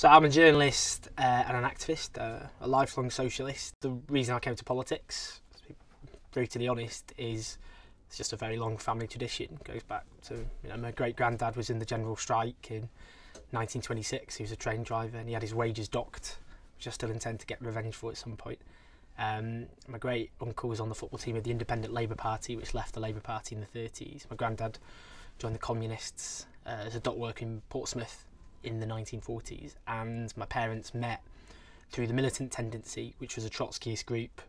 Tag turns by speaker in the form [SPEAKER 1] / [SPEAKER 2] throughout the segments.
[SPEAKER 1] So I'm a journalist uh, and an activist, uh, a lifelong socialist. The reason I came to politics, to be brutally honest, is it's just a very long family tradition. It goes back to you know my great granddad was in the general strike in 1926. He was a train driver and he had his wages docked, which I still intend to get revenge for at some point. Um, my great uncle was on the football team of the Independent Labour Party, which left the Labour Party in the 30s. My granddad joined the Communists uh, as a dock worker in Portsmouth in the 1940s, and my parents met through the militant tendency, which was a Trotskyist group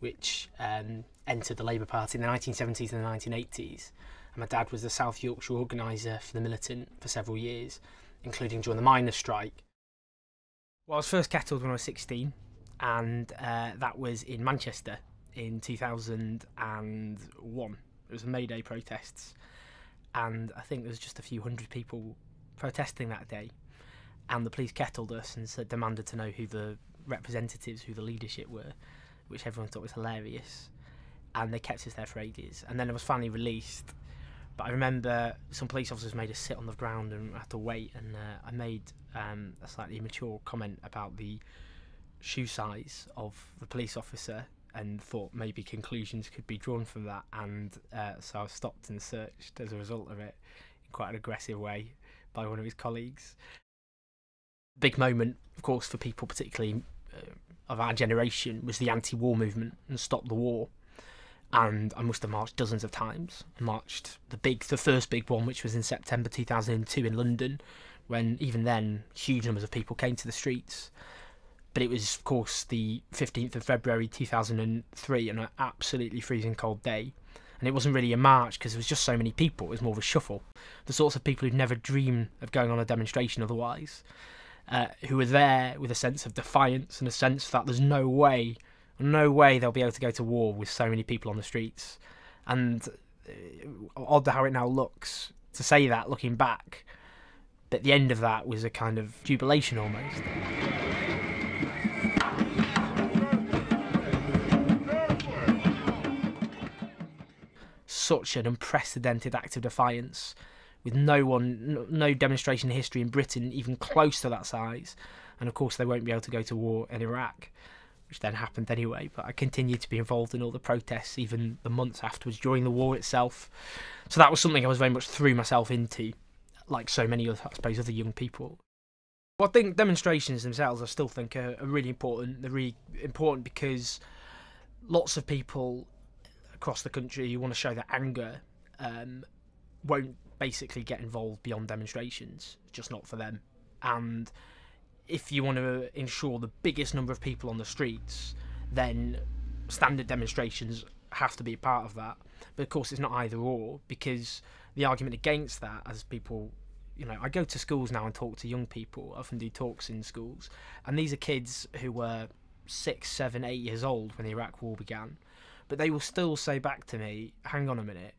[SPEAKER 1] which um, entered the Labour Party in the 1970s and the 1980s. And my dad was the South Yorkshire organiser for the militant for several years, including during the miners' strike. Well, I was first kettled when I was 16, and uh, that was in Manchester in 2001. It was May Day protests, and I think there was just a few hundred people protesting that day, and the police kettled us and said, demanded to know who the representatives, who the leadership were, which everyone thought was hilarious, and they kept us there for ages. And then I was finally released, but I remember some police officers made us sit on the ground and had to wait, and uh, I made um, a slightly immature comment about the shoe size of the police officer and thought maybe conclusions could be drawn from that. And uh, so I was stopped and searched as a result of it in quite an aggressive way by one of his colleagues. Big moment, of course, for people particularly uh, of our generation was the anti-war movement and stop the war. And I must have marched dozens of times. I marched the big, the first big one, which was in September 2002 in London, when even then huge numbers of people came to the streets. But it was, of course, the 15th of February 2003, on an absolutely freezing cold day. And it wasn't really a march because there was just so many people. It was more of a shuffle. The sorts of people who'd never dream of going on a demonstration otherwise uh, who were there with a sense of defiance and a sense that there's no way, no way they'll be able to go to war with so many people on the streets. And uh, odd how it now looks to say that looking back, but the end of that was a kind of jubilation almost. Such an unprecedented act of defiance with no one, no demonstration in history in Britain even close to that size. And of course, they won't be able to go to war in Iraq, which then happened anyway. But I continued to be involved in all the protests, even the months afterwards during the war itself. So that was something I was very much threw myself into, like so many other, I suppose, other young people. Well, I think demonstrations themselves, I still think, are, are really important. They're really important because lots of people across the country who want to show their anger um, won't basically get involved beyond demonstrations, just not for them. And if you want to ensure the biggest number of people on the streets, then standard demonstrations have to be part of that. But of course, it's not either or because the argument against that, as people, you know, I go to schools now and talk to young people, I often do talks in schools, and these are kids who were six, seven, eight years old when the Iraq War began. But they will still say back to me, hang on a minute,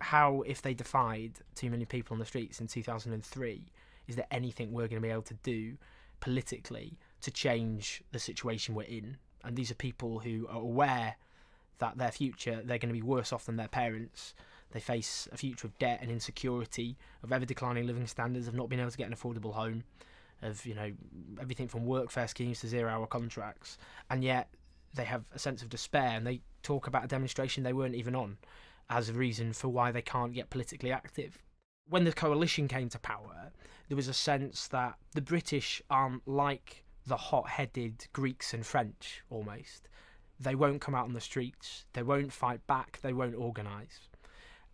[SPEAKER 1] how if they defied too many people on the streets in 2003 is there anything we're going to be able to do politically to change the situation we're in? And these are people who are aware that their future they're going to be worse off than their parents. They face a future of debt and insecurity of ever declining living standards of not being able to get an affordable home of you know everything from workfare schemes to zero hour contracts. And yet they have a sense of despair and they talk about a demonstration they weren't even on as a reason for why they can't get politically active. When the coalition came to power, there was a sense that the British aren't like the hot headed Greeks and French almost. They won't come out on the streets, they won't fight back, they won't organise.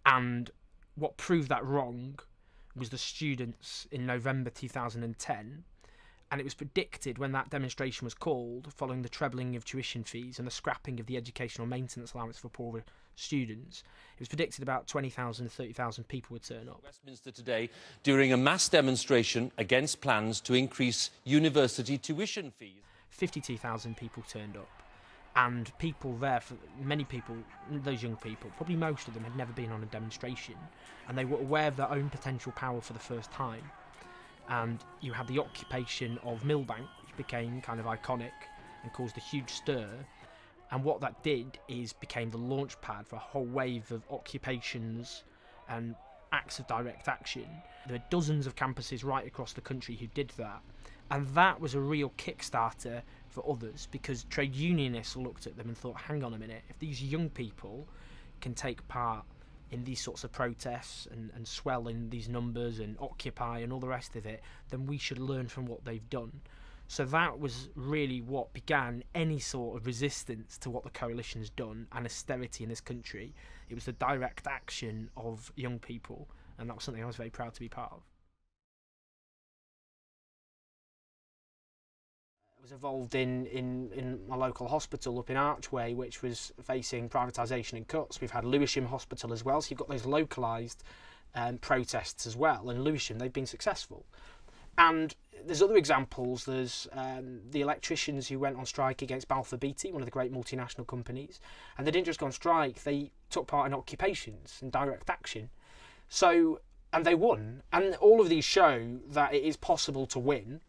[SPEAKER 1] And what proved that wrong was the students in November 2010 and it was predicted when that demonstration was called, following the trebling of tuition fees and the scrapping of the educational maintenance allowance for poorer students, it was predicted about 20,000 to 30,000 people would turn up.
[SPEAKER 2] Westminster today during a mass demonstration against plans to increase university tuition fees.
[SPEAKER 1] 52,000 people turned up. And people there, for many people, those young people, probably most of them had never been on a demonstration, and they were aware of their own potential power for the first time and you had the occupation of Millbank, which became kind of iconic and caused a huge stir. And what that did is became the launch pad for a whole wave of occupations and acts of direct action. There were dozens of campuses right across the country who did that, And that was a real kickstarter for others because trade unionists looked at them and thought, hang on a minute, if these young people can take part in these sorts of protests and, and swell in these numbers and occupy and all the rest of it, then we should learn from what they've done. So that was really what began any sort of resistance to what the coalition has done and austerity in this country. It was the direct action of young people, and that was something I was very proud to be part of. Was involved in, in, in my local hospital up in Archway, which was facing privatisation and cuts. We've had Lewisham Hospital as well, so you've got those localised um, protests as well. And Lewisham, they've been successful. And there's other examples. There's um, the electricians who went on strike against Balfour Beatty, one of the great multinational companies, and they didn't just go on strike; they took part in occupations and direct action. So, and they won. And all of these show that it is possible to win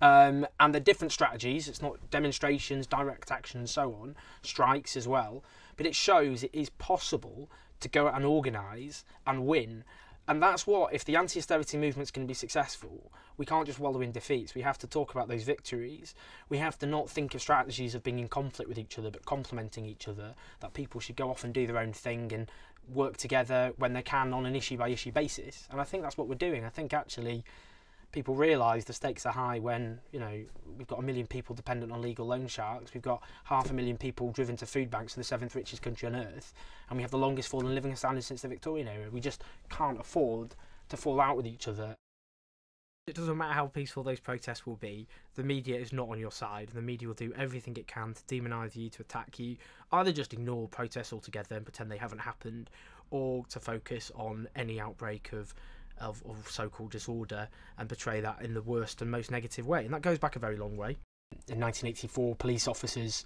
[SPEAKER 1] um, and the different strategies. It's not demonstrations, direct action, and so on, strikes as well. But it shows it is possible to go and organise and win. And that's what, if the anti austerity movement's going to be successful, we can't just wallow in defeats. We have to talk about those victories. We have to not think of strategies of being in conflict with each other, but complementing each other. That people should go off and do their own thing and work together when they can on an issue by issue basis. And I think that's what we're doing. I think actually people realise the stakes are high when you know we've got a million people dependent on legal loan sharks, we've got half a million people driven to food banks in the seventh richest country on earth, and we have the longest fall in living standards since the Victorian era. We just can't afford to fall out with each other. It doesn't matter how peaceful those protests will be, the media is not on your side. The media will do everything it can to demonise you, to attack you, either just ignore protests altogether and pretend they haven't happened, or to focus on any outbreak of of, of so-called disorder and portray that in the worst and most negative way. And that goes back a very long way. In 1984, police officers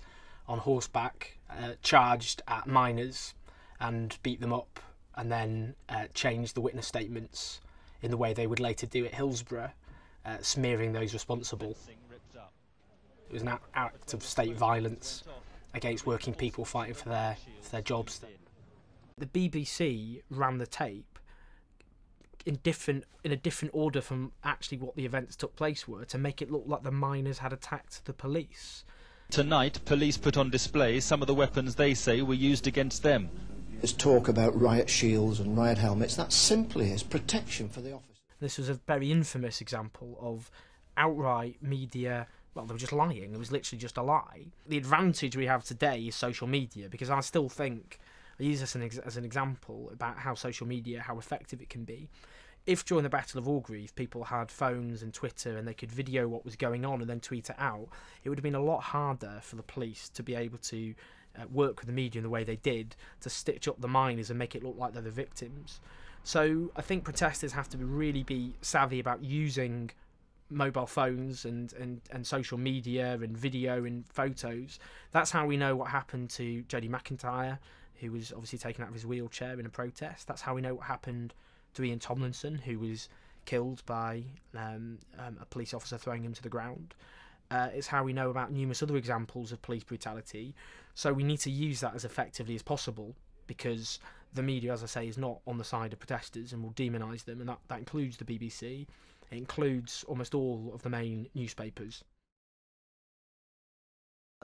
[SPEAKER 1] on horseback uh, charged at miners and beat them up, and then uh, changed the witness statements in the way they would later do at Hillsborough, uh, smearing those responsible. It was an act of state violence against working people fighting for their for their jobs. The BBC ran the tape in different in a different order from actually what the events took place were to make it look like the miners had attacked the police.
[SPEAKER 3] Tonight, police put on display some of the weapons they say were used against them.
[SPEAKER 4] There's talk about riot shields and riot helmets. That simply is protection for the officers.
[SPEAKER 1] This was a very infamous example of outright media. Well, they were just lying. It was literally just a lie. The advantage we have today is social media because I still think I use this as an example about how social media, how effective it can be. If during the Battle of Orgreave people had phones and Twitter and they could video what was going on and then tweet it out, it would have been a lot harder for the police to be able to uh, work with the media in the way they did to stitch up the miners and make it look like they're the victims. So I think protesters have to really be savvy about using mobile phones and, and, and social media and video and photos. That's how we know what happened to Jody McIntyre who was obviously taken out of his wheelchair in a protest. That's how we know what happened to Ian Tomlinson, who was killed by um, um, a police officer throwing him to the ground. Uh, it's how we know about numerous other examples of police brutality. So we need to use that as effectively as possible because the media, as I say, is not on the side of protesters and will demonise them, and that, that includes the BBC. It includes almost all of the main newspapers.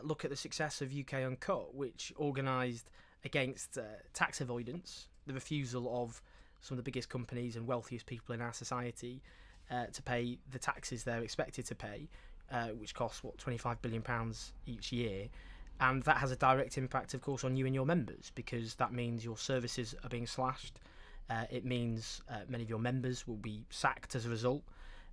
[SPEAKER 1] Look at the success of UK Uncut, which organised against uh, tax avoidance, the refusal of some of the biggest companies and wealthiest people in our society uh, to pay the taxes they're expected to pay, uh, which costs what 25 billion pounds each year, and that has a direct impact, of course, on you and your members because that means your services are being slashed. Uh, it means uh, many of your members will be sacked as a result,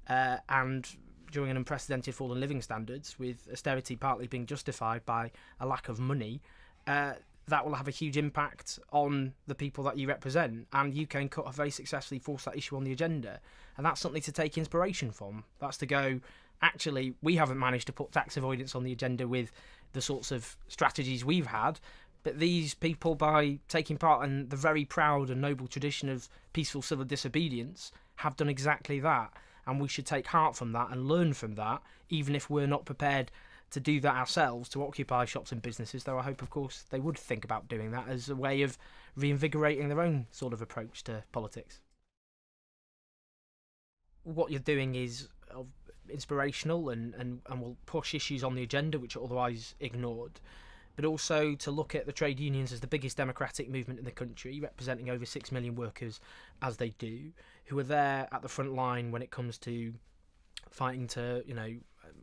[SPEAKER 1] uh, and during an unprecedented fall in living standards, with austerity partly being justified by a lack of money, uh, that will have a huge impact on the people that you represent. And UK Uncut have very successfully forced that issue on the agenda. And that's something to take inspiration from. That's to go, actually, we haven't managed to put tax avoidance on the agenda with the sorts of strategies we've had. But these people, by taking part in the very proud and noble tradition of peaceful civil disobedience, have done exactly that. And we should take heart from that and learn from that, even if we're not prepared to do that ourselves to occupy shops and businesses. Though I hope, of course, they would think about doing that as a way of reinvigorating their own sort of approach to politics. What you're doing is inspirational and, and, and will push issues on the agenda which are otherwise ignored. But also to look at the trade unions as the biggest democratic movement in the country, representing over six million workers as they do, who are there at the front line when it comes to fighting to, you know,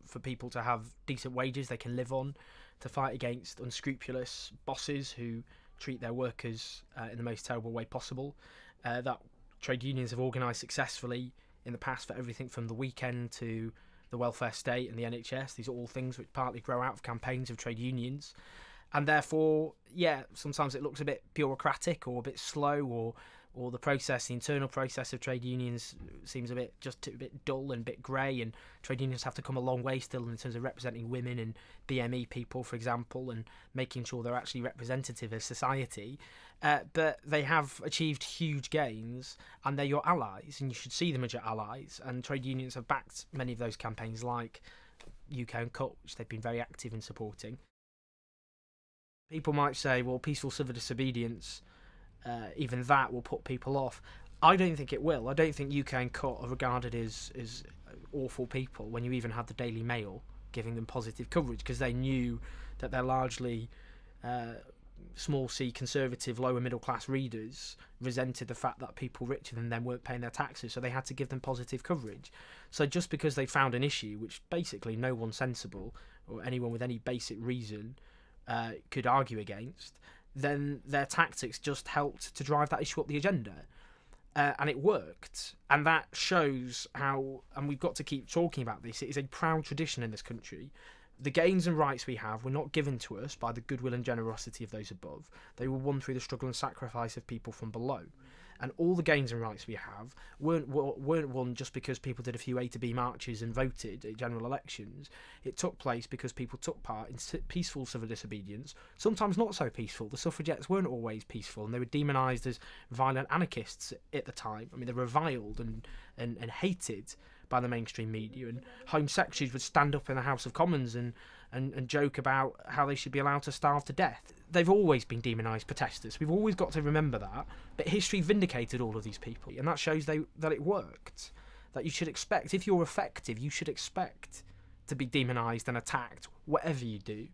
[SPEAKER 1] for people to have decent wages they can live on, to fight against unscrupulous bosses who treat their workers uh, in the most terrible way possible. Uh, that trade unions have organised successfully in the past for everything from the weekend to the welfare state and the NHS. These are all things which partly grow out of campaigns of trade unions. And therefore, yeah, sometimes it looks a bit bureaucratic or a bit slow or or the process, the internal process of trade unions seems a bit just a bit dull and a bit grey, and trade unions have to come a long way still in terms of representing women and BME people, for example, and making sure they're actually representative of society. Uh, but they have achieved huge gains, and they're your allies, and you should see them as your allies. And trade unions have backed many of those campaigns, like UK Uncut, which they've been very active in supporting. People might say, well, peaceful civil disobedience uh, even that will put people off. I don't think it will. I don't think UK and Uncut are regarded as as awful people when you even had the Daily Mail giving them positive coverage because they knew that they're largely uh, small c conservative lower middle class readers resented the fact that people richer than them weren't paying their taxes so they had to give them positive coverage so just because they found an issue which basically no one sensible or anyone with any basic reason uh, could argue against then their tactics just helped to drive that issue up the agenda. Uh, and it worked. And that shows how, and we've got to keep talking about this, it is a proud tradition in this country. The gains and rights we have were not given to us by the goodwill and generosity of those above, they were won through the struggle and sacrifice of people from below and all the gains and rights we have weren't weren't won just because people did a few A to B marches and voted at general elections. It took place because people took part in peaceful civil disobedience, sometimes not so peaceful. The suffragettes weren't always peaceful, and they were demonised as violent anarchists at the time. I mean, they were reviled and, and, and hated by the mainstream media, and Home Secretaries would stand up in the House of Commons and and, and joke about how they should be allowed to starve to death. They've always been demonised protesters. We've always got to remember that. But history vindicated all of these people, and that shows they that it worked. That you should expect, if you're effective, you should expect to be demonised and attacked, whatever you do.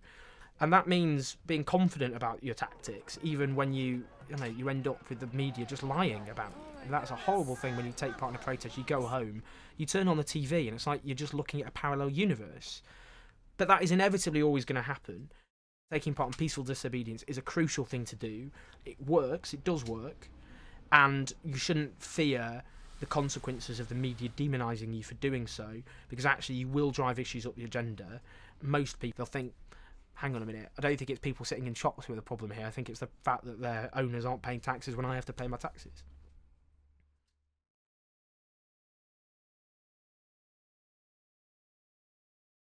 [SPEAKER 1] And that means being confident about your tactics, even when you, you know, you end up with the media just lying about you. That's a horrible thing when you take part in a protest. You go home, you turn on the TV, and it's like you're just looking at a parallel universe. But that is inevitably always going to happen. Taking part in peaceful disobedience is a crucial thing to do. It works, it does work, and you shouldn't fear the consequences of the media demonising you for doing so, because actually you will drive issues up the agenda. Most people think, hang on a minute, I don't think it's people sitting in shops with a problem here. I think it's the fact that their owners aren't paying taxes when I have to pay my taxes.